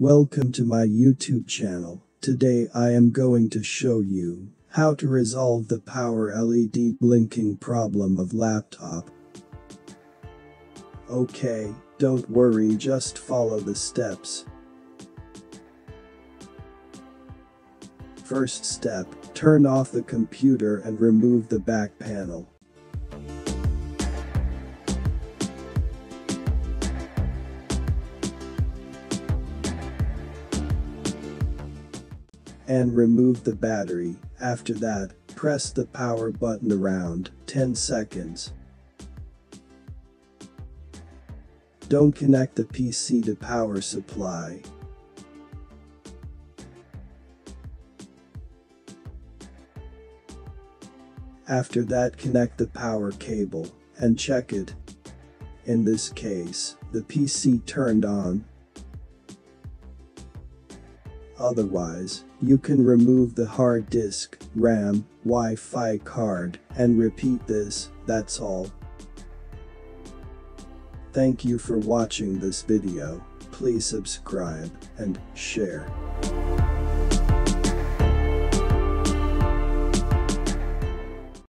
Welcome to my YouTube channel. Today I am going to show you how to resolve the power LED blinking problem of laptop. Okay, don't worry just follow the steps. First step, turn off the computer and remove the back panel. And remove the battery. After that, press the power button around 10 seconds. Don't connect the PC to power supply. After that connect the power cable and check it. In this case, the PC turned on Otherwise, you can remove the hard disk, RAM, Wi-Fi card, and repeat this, that's all. Thank you for watching this video, please subscribe and share.